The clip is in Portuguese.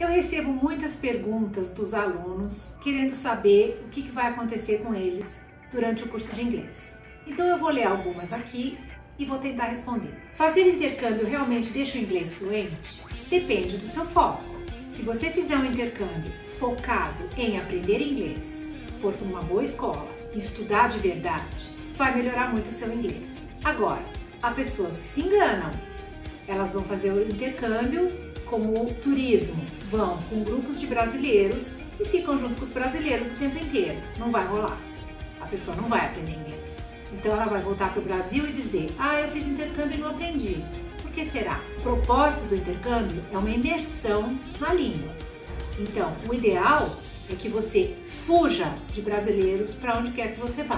Eu recebo muitas perguntas dos alunos querendo saber o que vai acontecer com eles durante o curso de inglês. Então eu vou ler algumas aqui e vou tentar responder. Fazer intercâmbio realmente deixa o inglês fluente? Depende do seu foco. Se você fizer um intercâmbio focado em aprender inglês, for para uma boa escola, estudar de verdade, vai melhorar muito o seu inglês. Agora, há pessoas que se enganam. Elas vão fazer o intercâmbio como turismo, vão com grupos de brasileiros e ficam junto com os brasileiros o tempo inteiro. Não vai rolar. A pessoa não vai aprender inglês. Então ela vai voltar para o Brasil e dizer: Ah, eu fiz intercâmbio e não aprendi. Por que será? O propósito do intercâmbio é uma imersão na língua. Então, o ideal é que você fuja de brasileiros para onde quer que você vá.